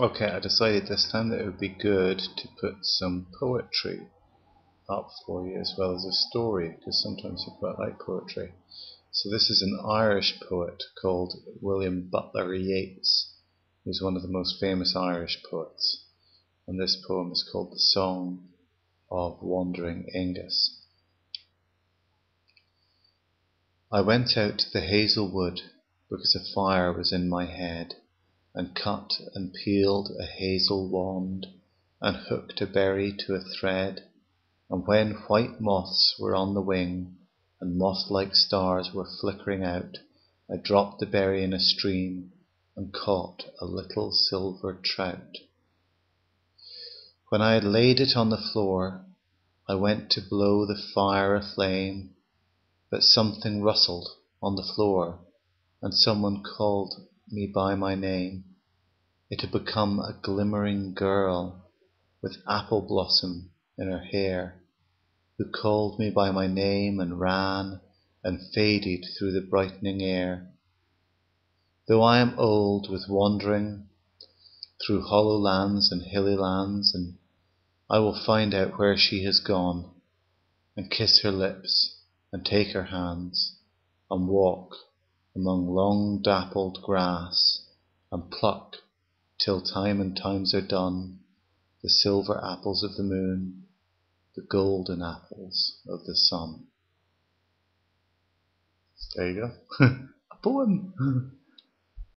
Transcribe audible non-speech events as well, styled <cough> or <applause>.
Okay, I decided this time that it would be good to put some poetry up for you as well as a story because sometimes you quite like poetry. So this is an Irish poet called William Butler Yeats, who's one of the most famous Irish poets. And this poem is called The Song of Wandering Aengus. I went out to the hazel wood because a fire was in my head and cut and peeled a hazel wand, and hooked a berry to a thread, and when white moths were on the wing, and moth-like stars were flickering out, I dropped the berry in a stream, and caught a little silver trout. When I had laid it on the floor, I went to blow the fire aflame, but something rustled on the floor, and someone called me by my name. It had become a glimmering girl with apple blossom in her hair, who called me by my name and ran and faded through the brightening air. Though I am old with wandering through hollow lands and hilly lands, and I will find out where she has gone, and kiss her lips and take her hands, and walk among long dappled grass, and pluck, till time and times are done, the silver apples of the moon, the golden apples of the sun. There you go. <laughs> A poem. <laughs>